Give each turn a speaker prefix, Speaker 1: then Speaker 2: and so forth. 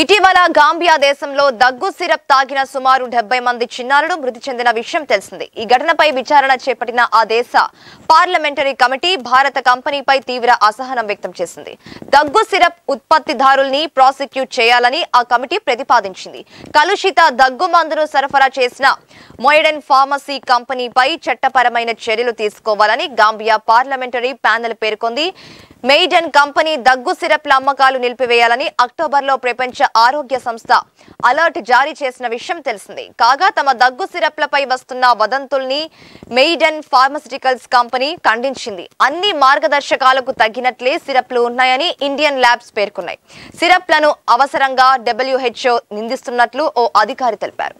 Speaker 1: ఇటీవల గాంబియా దేశంలో దగ్గు సిరప్ తాగిన సుమారు డెబ్బై మంది చిన్నారులు మృతి చెందిన విషయం తెలిసింది. ఈ ఘటనపై విచారణ చేపట్టిన ఆ దేశ పార్లమెంటరీ కమిటీ భారత కంపెనీపై తీవ్ర అసహనం వ్యక్తం చేసింది. దగ్గు సిరప్ ఉత్పత్తిదారుల్ని ప్రాసిక్యూట్ చేయాలని ఆ కమిటీ ప్రతిపాదించింది. కలుషిత దగ్గు మందును సరఫరా చేసిన మొయిడెన్ ఫార్మసీ కంపెనీపై చట్టపరమైన చర్యలు తీసుకోవాలని గాంబియా పార్లమెంటరీ ప్యానెల్ పేర్కొంది. మెయిడెన్ కంపెనీ దగ్గు సిరప్ల అమ్మకాలు నిలిపివేయాలని అక్టోబర్లో ప్రపంచ ఆరోగ్య సంస్థ అలర్ట్ జారీ చేసిన విషయం తెలిసింది. కాగా తమ దగ్గు సిరప్లపై వస్తున్న వదంతుల్ని మెయిడెన్ ఫార్మసిటికల్స్ కంపెనీ ఖండించింది. అన్ని మార్గదర్శకాలకు తగ్గినట్లే సిరప్లు ఉన్నాయని ఇండియన్ ల్యాబ్స్ పేర్కొన్నాయి. సిరప్లను అవసరంగా డబ్ల్యూహెచ్ఓ నిందిస్తున్నట్లు ఓ అధికారి తెలిపారు.